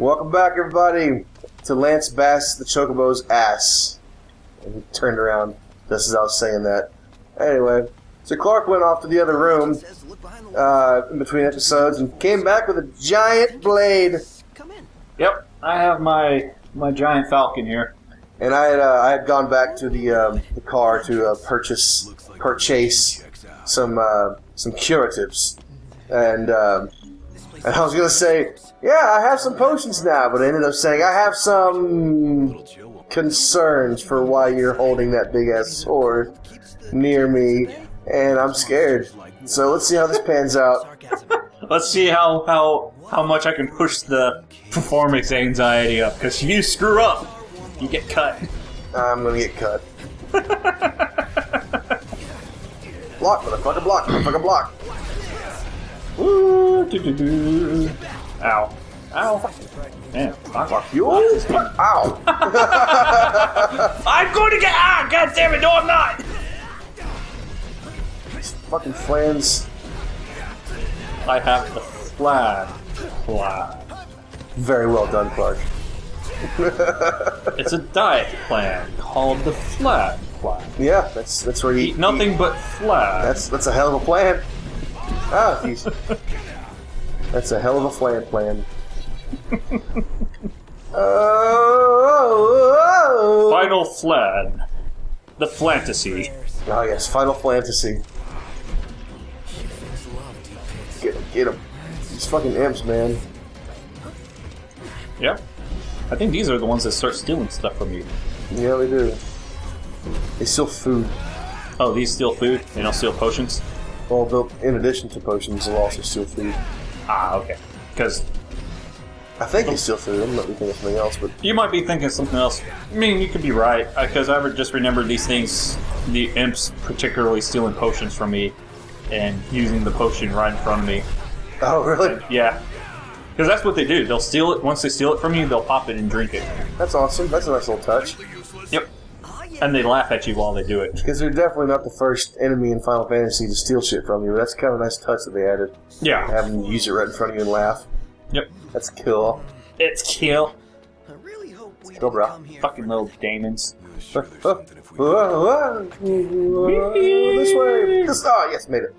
Welcome back, everybody, to Lance Bass, the Chocobo's ass. And he turned around just as I was saying that. Anyway, so Clark went off to the other room uh, in between episodes and came back with a giant blade. Come in. Yep, I have my my giant falcon here. And I had uh, I had gone back to the um, the car to uh, purchase purchase some uh, some curatives, and um, and I was gonna say, yeah, I have some potions now, but I ended up saying I have some concerns for why you're holding that big ass sword near me, and I'm scared. So let's see how this pans out. Let's see how how how much I can push the performance anxiety up. Because if you screw up, you get cut. I'm gonna get cut. block, motherfucker, block, motherfucker, block. Ow. Ow. Man, fuck. You? Ow! I'm going to get ah! God damn it! No, I'm not. These Fucking flans. I have the flag. Flag. Very well done, Clark. It's a diet plan called the flat plan. Yeah, that's that's where you Eat nothing but flat. That's that's a hell of a plan. Ah, geez. That's a hell of a flan plan. oh, oh, Final flan. The fantasy. oh, yes, Final Fantasy. Get him, get him. These fucking imps, man. Yeah. I think these are the ones that start stealing stuff from you. Yeah, they do. They steal food. Oh, these steal food. They don't steal potions. Well, they'll- in addition to potions, they'll also steal food. Ah, okay. Because I think they steal food. I'm not thinking of something else, but you might be thinking something else. I mean, you could be right. Because I would just remember these things, the imps particularly stealing potions from me and using the potion right in front of me. oh, really? Yeah. Because that's what they do. They'll steal it. Once they steal it from you, they'll pop it and drink it. That's awesome. That's a nice little touch. Yep. And they laugh at you while they do it. Because they're definitely not the first enemy in Final Fantasy to steal shit from you. But that's kind of a nice touch that they added. Yeah. Having you use it right in front of you and laugh. Yep. That's cool. It's kill. I really hope we Go, bro. come here. Fucking little demons. Oh, oh, oh, oh, this way. This, oh, yes, made it.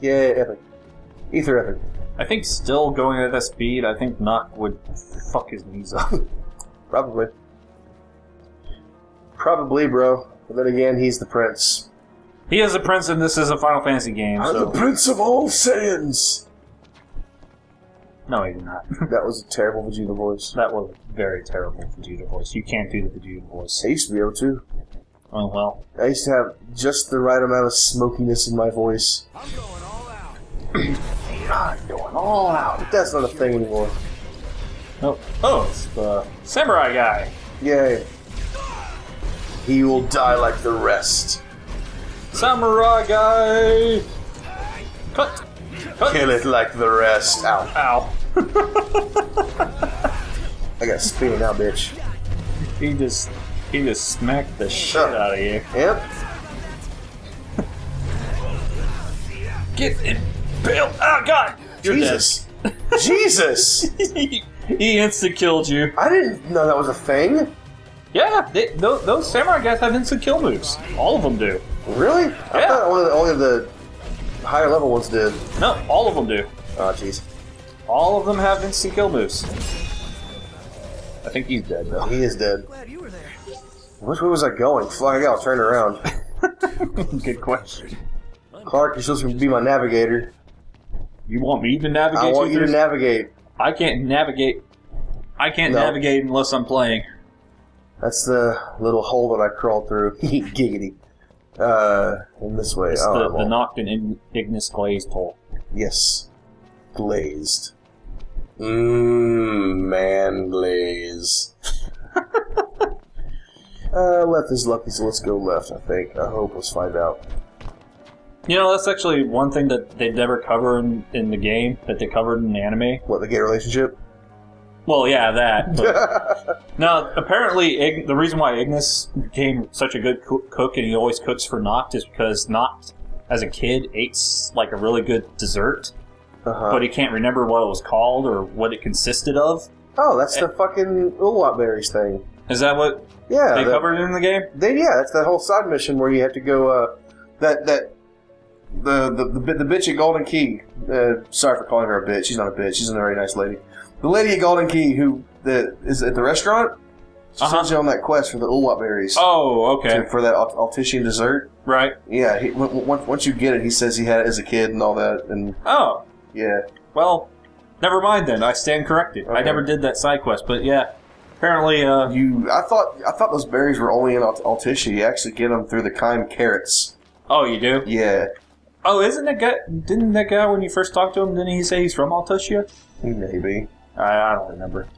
Yeah, epic. Ether epic. I think still going at that speed, I think Noct would fuck his knees up. Probably. Probably, bro. But then again, he's the prince. he is a prince and this is a Final Fantasy game, I'm the prince of all Saiyans. No, he's not. That was a terrible Vegeta voice. that was a very terrible Vegeta voice. You can't do the Vegeta voice. I used to be able to. Oh well. I used to have just the right amount of smokiness in my voice. I'm going all out. I'm going all out. But that's not a thing anymore. Oh, oh, it's the samurai guy. Yay. He will die like the rest. Samurai guy. Cut. Cut. Kill it like the rest. Ow. Ow. I got spinning now, bitch. He just he just smacked the shit out of you. Yep. Get it, Bill. Oh God. You're Jesus. Jesus. he, he insta killed you. I didn't know that was a thing. Yeah, they, those, those samurai guys have instant kill moves. All of them do. Really? I Yeah. thought only the, only the higher level ones did. No, all of them do. Oh, jeez. All of them have instant kill moves. I think he's dead though. He is dead. Glad you were there. Which way was I going? Flying out, turn around. Good question. Clark, you're supposed to be my navigator. You want me to navigate? I want you to navigate. I can't navigate. I can't No. navigate unless I'm playing. That's the little hole that I crawled through. Giggity. Uh, in this way. It's oh, the, the Nocturne Ign- Ignis glazed hole. Yes. Glazed. Mmm, man glaze. uh, left is lucky, so let's go left, I think. I hope. Let's find out. You know, that's actually one thing that they never cover in, in the game that they covered in the anime. What, the gay relationship? Well, yeah, that. But now, apparently, the reason why Ignis became such a good coo- cook and he always cooks for Noct is because Noct, as a kid, ate like a really good dessert, Uh-huh. but he can't remember what it was called or what it consisted of. Oh, that's the fucking Ulwaat berries thing. Is that what Yeah, they that- covered in the game? They yeah, that's that whole side mission where you have to go. Uh, that that the the the, the bitch at Golden Key. Uh, sorry for calling her a bitch. She's not a bitch. She's a very nice lady. The lady at Golden Key who that is at the restaurant. She Uh-huh. sends you on that quest for the Ulwaat berries Oh, okay, to- for that Alt- Altissian dessert. right. Yeah, he, w- w- once you get it, he says he had it as a kid and all that, and Oh, yeah, well, never mind then. I stand corrected. I never did that side quest, but yeah, apparently, uh, you. I thought I thought those berries were only in Alt- Altissia. You actually get them through the Kime carrots. oh, you do. Yeah, Oh, isn't that guy? Didn't that guy when you first talked to him? Didn't he say he's from Altissia? maybe. I, I don't remember.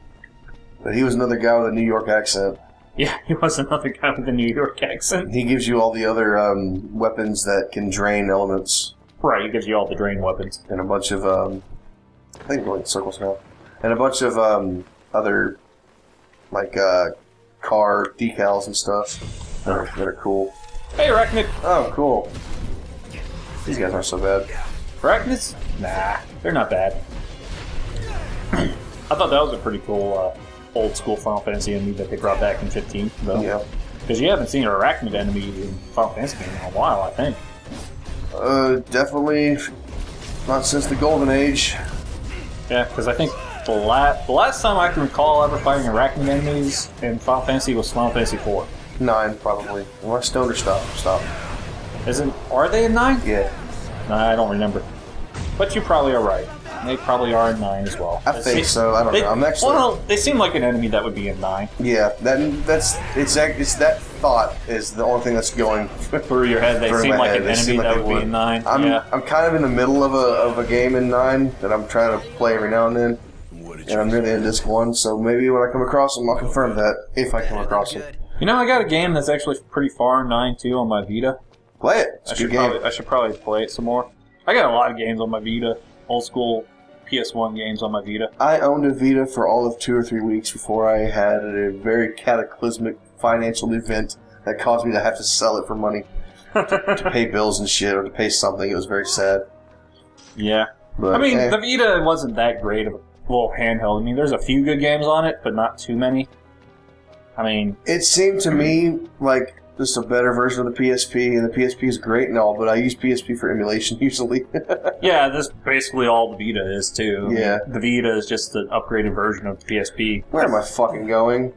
But he was another guy with a New York accent. Yeah, he was another guy with a New York accent. He gives you all the other um, weapons that can drain elements Right, he gives you all the drain weapons. and a bunch of. Um, I think we're in circles now. And a bunch of um, other, like, uh, car decals and stuff that are, that are cool. Hey, Arachnid. Oh, cool. These guys aren't so bad. Arachnids? Nah, they're not bad. I thought that was a pretty cool uh, old school Final Fantasy enemy that they brought back in 15, though. Yeah. Because you haven't seen an Arachnid enemy in Final Fantasy game in a while, I think. Uh, definitely not since the Golden Age. Yeah, because I think the, la- the last time I can recall ever fighting Arachnid enemies in Final Fantasy was Final Fantasy 4. Nine, probably. Unless Stoner stop. Stop. Isn't? Are they in 9? Yeah. Nah, I don't remember. But you probably are right. They probably are in 9 as well. I think so. I don't They, know. I'm actually. well, they seem like an enemy that would be in 9. Yeah, that that's it's that it's that thought is the only thing that's going Through your head, they through seem my like head. an They enemy seem like that they would be in 9. I'm yeah. I'm kind of in the middle of a of a game in nine that I'm trying to play every now and then, and I'm near the end of disc one. So maybe when I come across them, I'll confirm that if I come across them. You know, I got a game that's actually pretty far in 9 too on my Vita. Play it. It's I a should good game. probably I should probably play it some more. I got a lot of games on my Vita, old school PS1 games on my Vita. I owned a Vita for all of two or three weeks before I had a very cataclysmic financial event that caused me to have to sell it for money to pay bills and shit or to pay something. It was very sad. Yeah, But I mean eh. the Vita wasn't that great of a little handheld. I mean, there's a few good games on it, but not too many. I mean, It seemed to me like just a better version of the PSP, and the PSP is great and all, but I use PSP for emulation usually. yeah, that's basically all the Vita is too. Yeah. the Vita is just an upgraded version of the PSP. Where am I fucking going?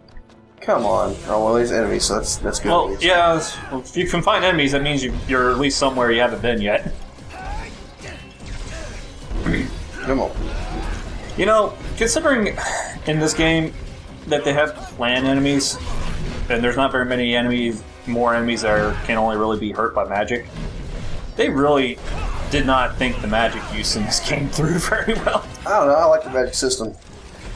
Come on. Oh, well, there's enemies, so that's that's good. Well, yeah, well, if you can find enemies, that means you, you're at least somewhere you haven't been yet. Come on. You know, considering in this game that they have flan enemies, and there's not very many enemies, more enemies that are, can only really be hurt by magic, they really did not think the magic use in this game through very well. I don't know. I like the magic system.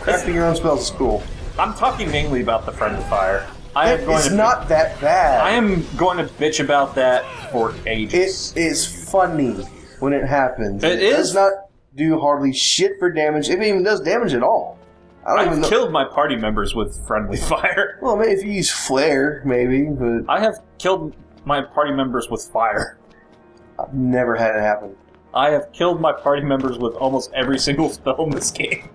Crafting your own spells is cool. I'm talking mainly about the friendly fire. I am going it's to not that bad. I am going to bitch about that for ages. It is funny when it happens. It does not do hardly shit for damage. If it even does damage at all. I don't even I've know. killed my party members with friendly fire. well, maybe if you use flare, maybe, but I have killed my party members with fire. I've never had it happen. I have killed my party members with almost every single spell in this game.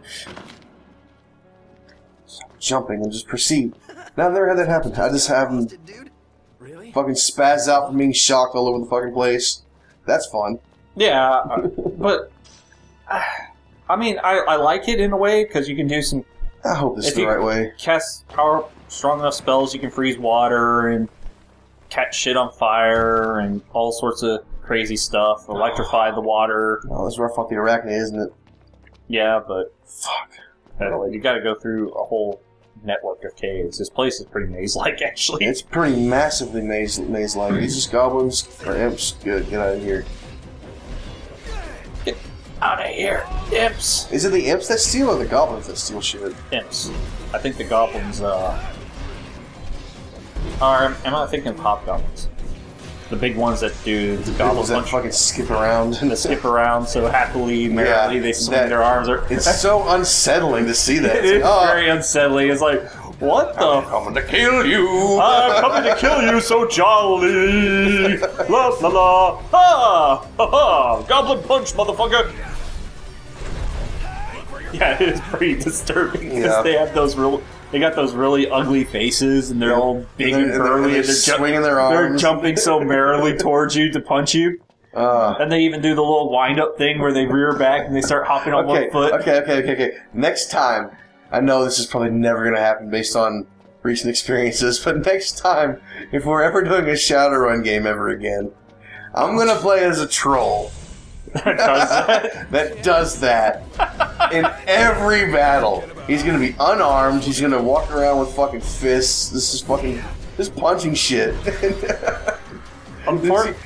Jumping and just proceed. Now, I've never had that happen. I just have them Dude, really? fucking spaz out from being shocked all over the fucking place. That's fun. Yeah, uh, but uh, I mean, I, I like it in a way because you can do some I hope this is the you- right way. cast power strong enough spells. You can freeze water and catch shit on fire and all sorts of crazy stuff. Electrify the water. Oh, it's rough off the arachnid, isn't it? Yeah, but Fuck. uh, you got to go through a whole network of caves. This place is pretty maze-like, actually. It's pretty massively maze maze like. These just goblins or imps. Good, get out of here. Out of here, imps! Is it the imps that steal or the goblins that steal shit? Imps. I think the goblins. uh... Are am I thinking of hobgoblins? The big ones that do the goblin Goblins that punch. fucking skip around. They skip around so happily, merrily. they swing that- their arms. Or, It's so unsettling to see that. it It's is like, oh, very unsettling. It's like, what the? I'm coming to kill you. I'm coming to kill you so jolly! La la la! Ha! Ha ha! Goblin punch, motherfucker! Yeah, it is pretty disturbing because Yeah. they have those real. They got those really ugly faces, and they're Yep. all big And and, curly, they're and they're, ju- swinging their arms. They're jumping so merrily towards you to punch you, Uh, and they even do the little wind-up thing where they rear back and they start hopping on okay, one foot. okay, okay, okay, okay. Next time, I know this is probably never going to happen based on recent experiences, but next time, if we're ever doing a Shadowrun game ever again, I'm going to play as a troll Does that? that does that in every battle. He's going to be unarmed. He's going to walk around with fucking fists. This is fucking just punching shit.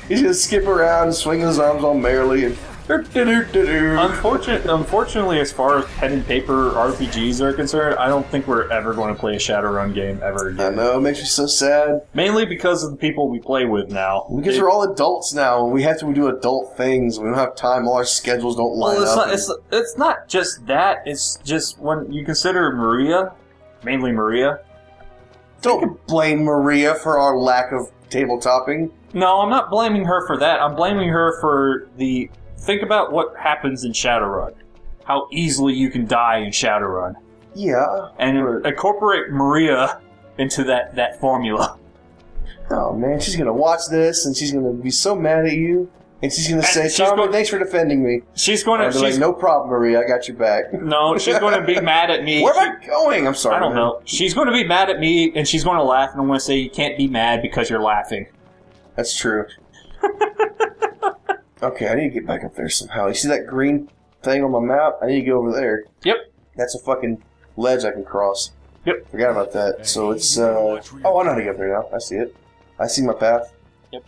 He's to skip around, swing his arms all merrily, and. Unfortunate, unfortunately, as far as pen and paper RPGs are concerned, I don't think we're ever going to play a Shadowrun game ever again. I know, it makes me so sad. Mainly because of the people we play with now. Because It- we're all adults now, and we have to do adult things. We don't have time. All our schedules don't line Well, it's up. not, it's, it's not just that. It's just when you consider Maria, mainly Maria. don't blame Maria for our lack of table topping. No, I'm not blaming her for that. I'm blaming her for the. Think about what happens in Shadowrun. How easily you can die in Shadowrun. Yeah. And incorporate Maria into that, that formula. Oh man, she's gonna watch this, and she's gonna be so mad at you, and she's gonna say, she's "Tommy, going- thanks for defending me." She's gonna be like, "No problem, Maria. I got your back." no, she's going to be mad at me. Where She- am I going? I'm sorry. I don't man. know. She's going to be mad at me, and she's going to laugh, and I'm going to say, "You can't be mad because you're laughing." That's true. okay, I need to get back up there somehow. You see that green thing on my map? I need to get over there. Yep. That's a fucking ledge I can cross. Yep. Forgot about that. So it's uh oh, I know how to get up there now. I see it. I see my path. Yep.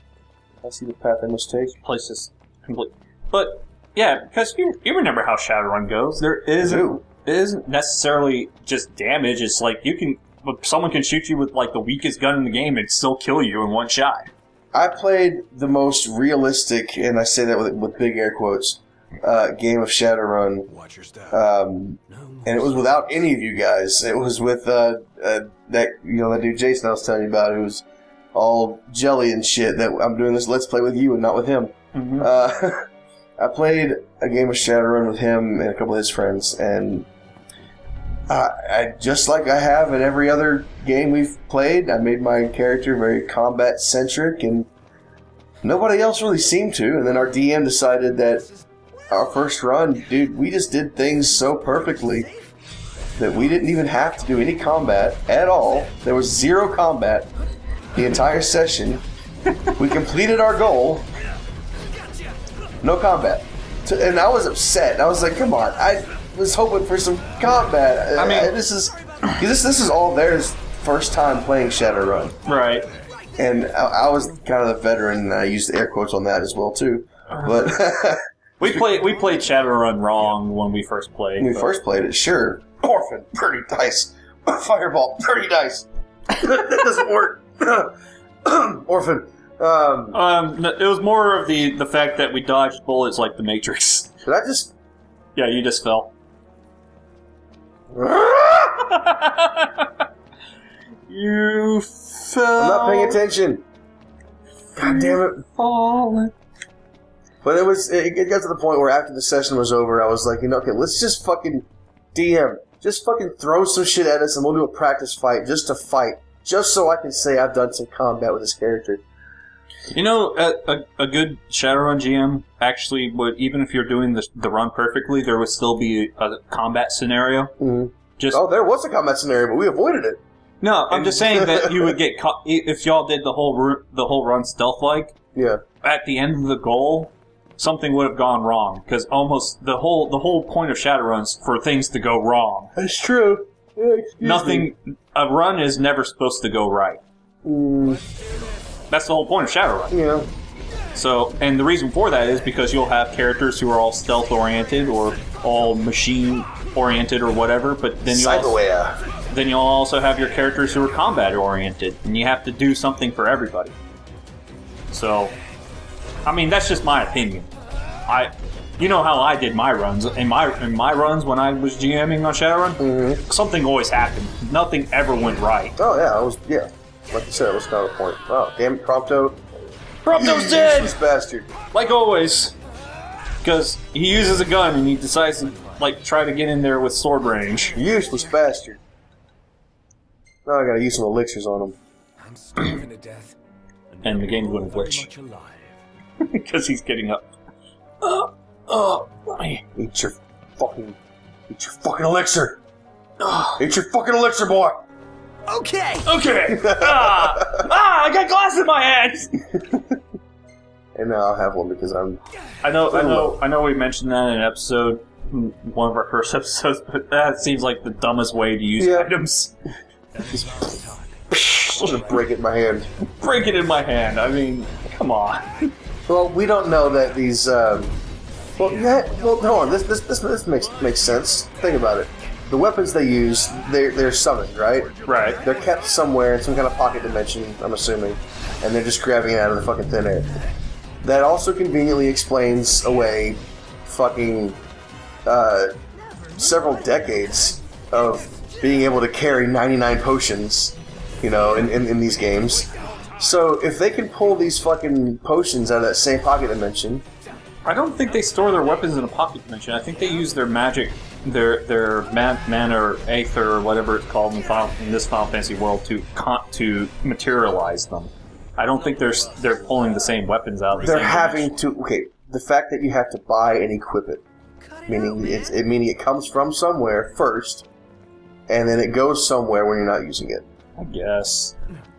I see the path I must take. Place is complete. But yeah, because you you remember how Shadowrun goes. There isn't do. it isn't necessarily just damage. It's like you can someone can shoot you with like the weakest gun in the game and still kill you in one shot. I played the most realistic, and I say that with, with big air quotes, uh, game of Shadowrun, Watch your step. um, and it was without any of you guys. It was with uh, uh, that you know that dude Jason I was telling you about, who's all jelly and shit. That I'm doing this let's play with you and not with him. Mm-hmm. Uh, I played a game of Shadowrun with him and a couple of his friends, and I, I just like I have in every other game we've played. I made my character very combat centric, and nobody else really seemed to. And then our DM decided that our first run, dude, we just did things so perfectly that we didn't even have to do any combat at all. There was zero combat the entire session. we completed our goal. No combat. And I was upset. I was like, "Come on!" I was hoping for some combat. I mean- this is this this is all theirs first time playing Shadowrun, Right. and I, I was kind of the veteran. and I used air quotes on that as well too. But We played we played Shadowrun wrong when we first played. when we but- first played it, sure, Orphan, pretty dice, Fireball, pretty dice. that doesn't work. Orphan. Um, Um, it was more of the the fact that we dodged bullets like the Matrix. should I just? yeah, you just fell. you fell. I'm not paying attention. God damn it! Falling. But it was it, it got to the point where after the session was over, I was like, you know, okay, let's just fucking DM, just fucking throw some shit at us, and we'll do a practice fight just to fight, just so I can say I've done some combat with this character. You know, a, a, a good Shadowrun GM actually would, even if you're doing the, the run perfectly, there would still be a combat scenario. Mm-hmm. Just Oh, there was a combat scenario, but we avoided it. no, I'm just saying that you would get caught if y'all did the whole ru- the whole run stealth like. Yeah. At the end of the goal, something would have gone wrong because almost the whole the whole point of Shadowrun's for things to go wrong. That's true. Yeah, excuse Nothing. A run is never supposed to go right. me. That's the whole point of Shadowrun. Yeah. So, and the reason for that is because you'll have characters who are all stealth oriented or all machine oriented or whatever, but then you also, Cyberware. then you'll also have your characters who are combat oriented, and you have to do something for everybody. So, I mean, that's just my opinion. I, you know how I did my runs in my in my runs when I was GMing on Shadowrun. Mm-hmm. Something always happened. Nothing ever went right. Oh yeah, I was yeah. Like you said, it was kind of the point. Oh damn it, Prompto. Prompto's dead, useless bastard. like always. Because he uses a gun and he decides to like try to get in there with sword range. Useless bastard. Now I gotta use some elixirs on him. I'm starving to death. And the game's gonna very glitch. much alive. Because he's getting up. Uh, uh, oh, oh, my. Eat your fucking. Eat your fucking elixir! Eat your fucking elixir, boy! Okay. Okay. ah, ah, I got glass in my hands. And now I'll have one because I'm. I know, I know, I know. We mentioned that in an episode, one of our first episodes, but that seems like the dumbest way to use Yeah. items. Just break it in my hand. Break it in my hand. I mean, come on. Well, we don't know that these. Um, well, yeah. Well, hold on. This this this, this makes makes sense. Think about it. The weapons they use, they're they're summoned, right? Right. They're kept somewhere in some kind of pocket dimension. I'm assuming, and they're just grabbing it out of the fucking thin air. That also conveniently explains away, fucking, uh, several decades of being able to carry 99 potions, you know, in, in, in these games. So if they can pull these fucking potions out of that same pocket dimension, I don't think they store their weapons in a pocket dimension. I think they use their magic, their their man, mana or aether or whatever it's called in, Final, in this Final Fantasy world to con- to materialize them. I don't think they're they're pulling the same weapons out. They're same having to. Okay, the fact that you have to buy and equip it, meaning it's it, meaning it comes from somewhere first, and then it goes somewhere when you're not using it. I guess.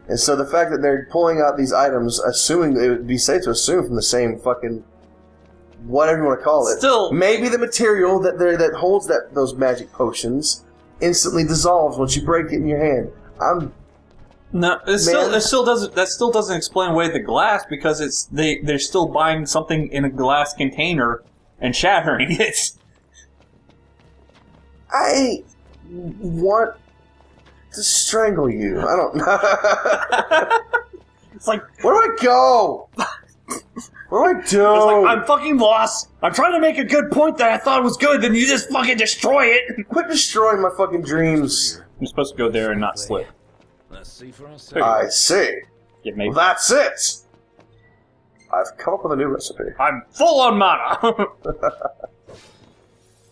And so the fact that they're pulling out these items, assuming it would be safe to assume from the same fucking whatever you want to call it. Still- maybe the material that there that holds that those magic potions instantly dissolves once you break it in your hand. I'm No, it still it still doesn't that still doesn't explain away the glass because it's they they're still buying something in a glass container and shattering it. I want to strangle you. I don't know. It's like Where do I go? What do I do? it's like I'm fucking lost. I'm trying to make a good point that I thought was good, then you just fucking destroy it. Quit destroying my fucking dreams. I'm supposed to go there and not slip. Let's see for ourselves. I see. Get me. Well, that's it. I've come up with a new recipe. I'm full on mana.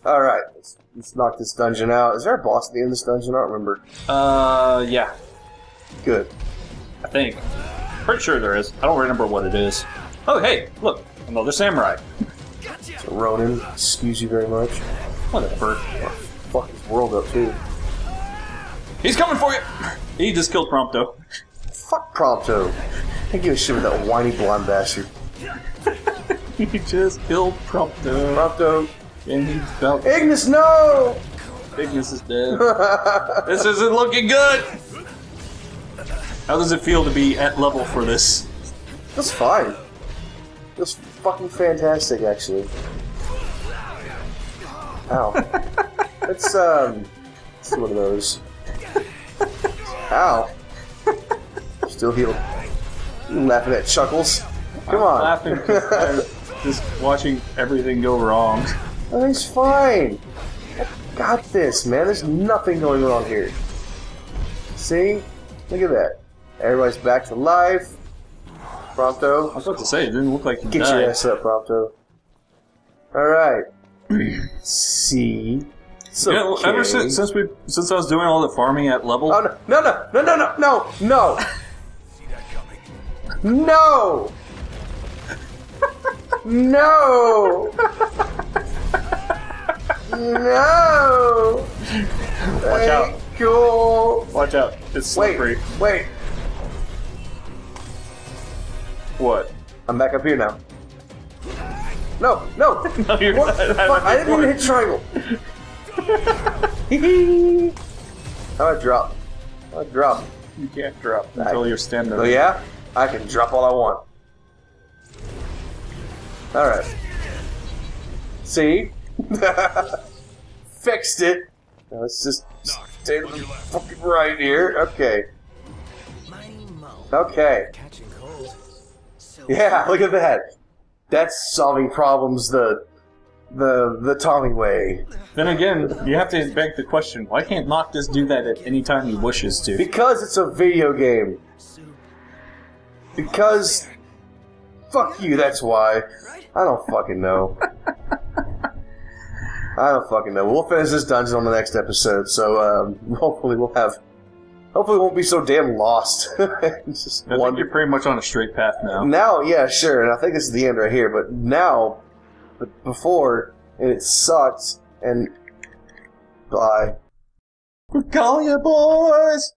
All right, let's, let's knock this dungeon out. Is there a boss at the end of this dungeon? I don't remember. uh, yeah, Good. I think. Pretty sure there is. I don't remember what it is. Oh, hey, look, another samurai. So Ronan, excuse you very much. what Whatever. Fuck this world up too. He's coming for you. He just killed Prompto. Fuck Prompto. I give a shit with that whiny blonde bastard. he just killed Prompto. Prompto. And he's about Ignis, no! Ignis is dead. this isn't looking good. How does it feel to be at level for this? That's fine. That's fucking fantastic, actually. Ow. Let's, um, let's one of those. Ow. Still healed. You laughing at Chuckles? Come on. Laughing 'cause I'm just watching everything go wrong. Everything's fine. I got this, man. There's nothing going wrong here. See? Look at that. Everybody's back to life. I was about to say, it didn't look like he Get died. your ass up, Prompto. Alright. See? It's You know, okay. ever since since we since I was doing all the farming at level, Oh, no, no, no, no, no, no, no, no! No! No! No! Watch out. Cool. watch out, it's Wait, slippery. wait. What? I'm back up here now. No, no. No, you're What not. the fuck? I didn't even hit triangle. How I drop? How I drop? You can't drop until you're standing. Oh yeah? I can drop all I want. Alright. See? Fixed it. Now let's just stay to the fucking right here. Okay. Okay. Catching cold. So Yeah, look at that. That's solving problems the the the Tommy way. Then again, you have to beg the question: Why can't Noctis do that at any time he wishes to? Because it's a video game. Because fuck you, that's why. I don't fucking know. I don't fucking know. We'll finish this dungeon on the next episode, so um, hopefully we'll have. Hopefully, we won't be so damn lost. Just I think you're pretty much on a straight path now. Now, yeah, sure, and I think this is the end right here. But now, but before, and it sucks. And bye. Call ya boys!